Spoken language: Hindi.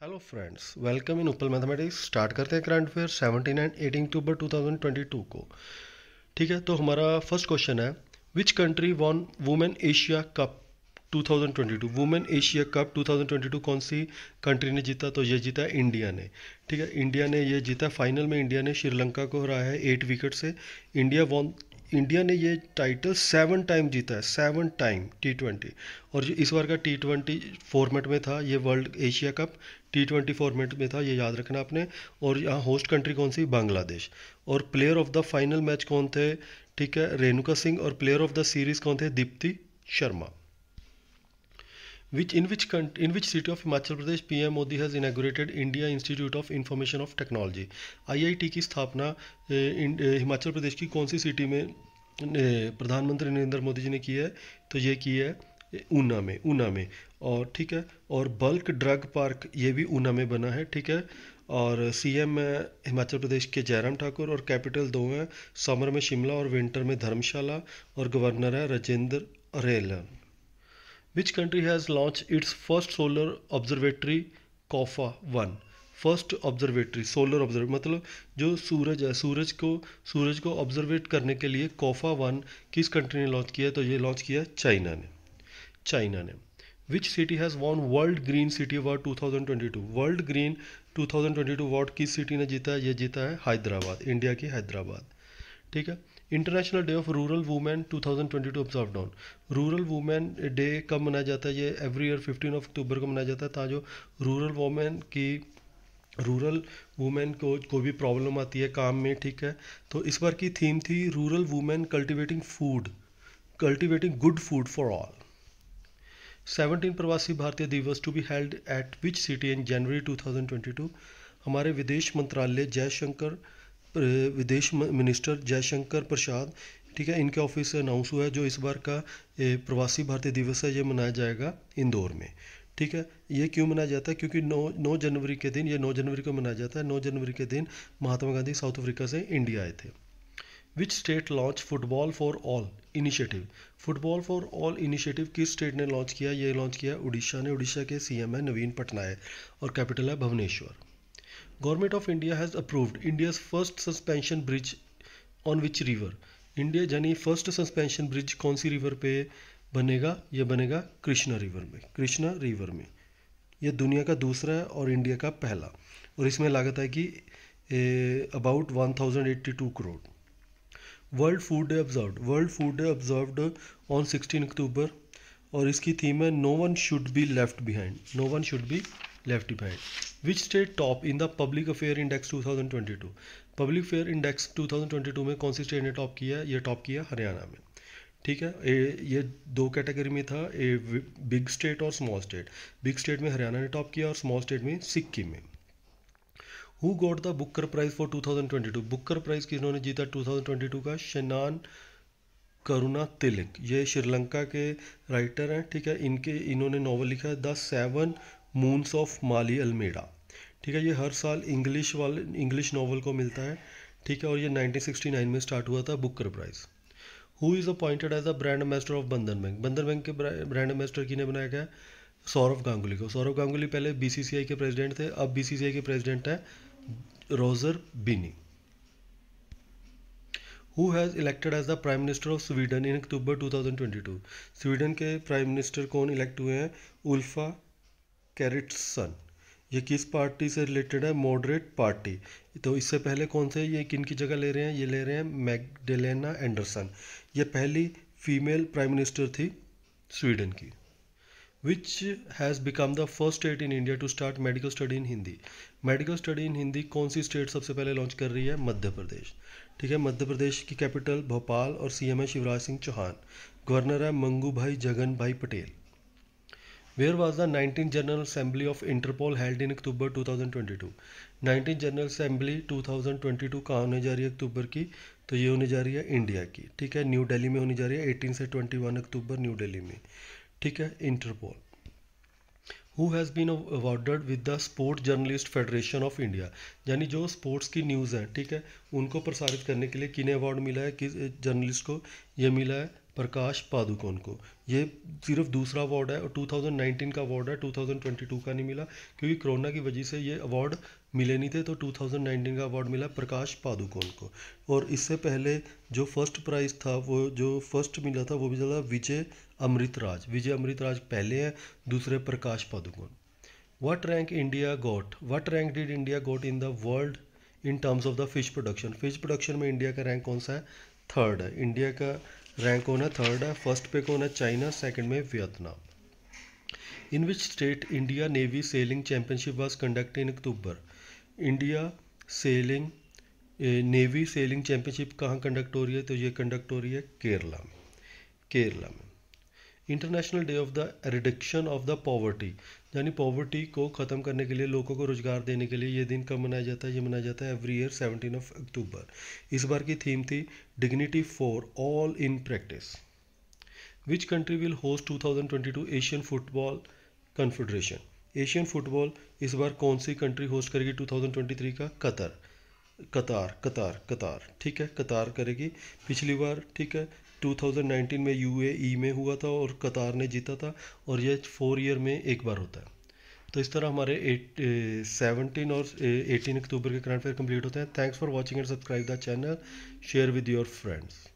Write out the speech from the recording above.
Hello friends welcome in Upal mathematics start करते हैं करंट अफेयर 17 एंड 18 अक्टूबर 2022 को। ठीक है तो हमारा फ़र्स्ट क्वेश्चन है which country won women Asia cup 2022 women Asia cup 2022 कौन सी कंट्री ने जीता? तो ये जीता है इंडिया ने। ठीक है इंडिया ने ये जीता। फाइनल में इंडिया ने श्रीलंका को हराया है एट विकेट से। इंडिया वॉन इंडिया ने ये टाइटल सेवन टाइम जीता है सेवन टाइम टी ट्वेंटी और जो इस बार का टी ट्वेंटी फॉर्मेट में था, ये world Asia cup T twenty format में था, ये याद रखना आपने। और यहाँ होस्ट कंट्री कौन सी? बांग्लादेश। और player of the final match कौन थे? ठीक है, रेणुका सिंह। और प्लेयर ऑफ़ द सीरीज़ कौन थे? Deepti Sharma. Which, in which in which city of Himachal Pradesh PM Modi has inaugurated India Institute of Information of Technology? IIT की स्थापना हिमाचल प्रदेश की कौन सी सिटी में प्रधानमंत्री नरेंद्र मोदी जी ने की है? तो ये की है ऊना में ऊना में। और ठीक है, और बल्क ड्रग पार्क ये भी ऊना में बना है, ठीक है। और सीएम हिमाचल प्रदेश के जयराम ठाकुर और कैपिटल दो हैं, समर में शिमला और विंटर में धर्मशाला, और गवर्नर है राजेंद्र रेल Which country has launched its first solar observatory कोफा one first observatory solar observe मतलब जो सूरज है, सूरज को सूरज को ऑब्जर्वेट करने के लिए कोफा वन किस कंट्री ने लॉन्च किया तो ये लॉन्च किया चाइना ने। चाइना ने। Which city has won world green city award 2022 world green 2022 award किस सिटी ने जीता है? ये जीता है हैदराबाद इंडिया की हैदराबाद ठीक है? International day of rural women 2022 observe down rural women day कब मनाया जाता है? ये एवरी ईयर 15 ऑफ़ अक्टूबर को मनाया जाता है ताकि जो रूरल वूमेन की रूरल वुमेन को कोई भी प्रॉब्लम आती है काम में, ठीक है? तो इस बार की थीम थी rural women cultivating food cultivating good food for all 17 Pravasi Bharatiya Divas to be held at which city in January 2022 हमारे विदेश मंत्रालय जयशंकर विदेश मिनिस्टर जयशंकर प्रसाद, ठीक है, इनके ऑफ़िस से अनाउंस हुआ है, जो इस बार का प्रवासी भारतीय दिवस है, ये मनाया जाएगा इंदौर में, ठीक है। ये क्यों मनाया जाता है? क्योंकि नौ नौ जनवरी के दिन, ये नौ जनवरी को मनाया जाता है। नौ जनवरी के दिन महात्मा गांधी साउथ अफ्रीका से इंडिया आए थे। Which state launch football for all initiative football for all initiative किस स्टेट ने लॉन्च किया? ये लॉन्च किया उड़ीसा ने। उड़ीसा के सीएम है नवीन पटनायक और कैपिटल है Bhubaneswar. Government of India has approved India's first suspension bridge on which river India यानी फ़र्स्ट सस्पेंशन ब्रिज कौन सी रिवर पे बनेगा? ये बनेगा कृष्णा रिवर में कृष्णा रिवर में। ये दुनिया का दूसरा है और इंडिया का पहला। और इसमें लागत है कि about one thousand eighty two crore world food day observe world food day observed on sixteen October और इसकी थीम है no one should be left behind no one should be left behind which state top in the public affair index 2022 public affair index 2022 में कौन सी स्टेट ने टॉप किया ये टॉप किया हरियाणा में। ठीक है? ए, ये दो कैटेगरी में था। ए बिग स्टेट और स्मॉल स्टेट बिग स्टेट में हरियाणा ने टॉप किया और स्मॉल स्टेट में सिक्किम में। Who got the Booker prize for 2022 Booker prize किन्होंने जीता 2022 का? शनान करुणा तिलक ये श्रीलंका के राइटर हैं। ठीक है? इनके इन्होंने नॉवल लिखा है। The seven moons of Maali Almeida ठीक है, ये हर साल इंग्लिश वाले इंग्लिश नावल को मिलता है। ठीक है, और ये 1969 में स्टार्ट हुआ था Booker prize who is appointed as a brand ambassador of Bandhan bank Bandhan bank के ब्रांड एम्बेसडर किने बनाया गया? सौरभ गांगुली को। सौरभ गांगुली पहले बीसीसीआई के प्रेसिडेंट थे, अब बीसीसीआई के प्रेसिडेंट है Roger Binny who has elected as the prime minister of Sweden in October 2022 Sweden के प्राइम मिनिस्टर कौन इलेक्ट हुए हैं? उल्फा कैरिटसन ये किस पार्टी से रिलेटेड है? Moderate party. तो इससे पहले कौन से ये किन की जगह ले रहे हैं? ये ले रहे हैं मैगडेलेना एंडरसन। ये पहली फीमेल प्राइम मिनिस्टर थी स्वीडन की। Which has become the first state in India to start medical study in Hindi medical study in Hindi कौन सी स्टेट सबसे पहले लॉन्च कर रही है? मध्य प्रदेश। ठीक है, मध्य प्रदेश की कैपिटल भोपाल और सीएम है शिवराज सिंह चौहान। गवर्नर है Mangu bhai Jagan bhai Patel. Where was the 19th General Assembly of Interpol held in October 2022? 19th General Assembly 2022 कहाँ होने जा रही है अक्टूबर की? तो ये होने जा रही है इंडिया की, ठीक है? न्यू दिल्ली में होने जा रही है 18 से 21 अक्टूबर न्यू दिल्ली में, ठीक है? Interpol who has been awarded with the sports journalist federation of India यानी जो स्पोर्ट्स की न्यूज़ है, ठीक है? उनको प्रसारित करने के लिए किन्हें अवार्ड मिला है? किस जर्नलिस्ट को ये मिला है? प्रकाश पादुकोण को। ये सिर्फ़ दूसरा अवार्ड है और 2019 का अवार्ड है 2022 का नहीं मिला, क्योंकि कोरोना की वजह से ये अवार्ड मिले नहीं थे तो 2019 का अवार्ड मिला प्रकाश पादुकोण को। और इससे पहले जो फ़र्स्ट प्राइज़ था, वो जो फ़र्स्ट मिला था, वो भी चला विजय अमृतराज। विजय अमृतराज पहले हैं, दूसरे Prakash Padukone. What rank India got what rank did India got in the world in terms of the fish production fish production में इंडिया का रैंक कौन सा है? थर्ड है। इंडिया का रैंक होना थर्ड है, फ़र्स्ट पे कौन है? चाइना सेकंड में Vietnam. In which state India navy sailing championship was conduct in October? India sailing navy sailing championship कहाँ कंडक्ट हो रही है? तो ये कंडक्ट हो रही है केरला में। केरला में। International day of the reduction of the poverty यानी पॉवर्टी को ख़त्म करने के लिए, लोगों को रोज़गार देने के लिए ये दिन कब मनाया जाता है? ये मनाया जाता है every year seventeen of October इस बार की थीम थी dignity for all in practice which country will host 2022 Asian football confederation Asian football इस बार कौन सी कंट्री होस्ट करेगी 2023 का? कतर. कतार. कतार. कतार. ठीक है? कतार करेगी. पिछली बार ठीक है? 2019 में यूएई में हुआ था और कतार ने जीता था और यह फोर ईयर में एक बार होता है। तो इस तरह हमारे एट सेवनटीन और एटीन अक्टूबर के करंट फेयर कंप्लीट होते हैं। Thanks for watching and subscribe the channel share with your friends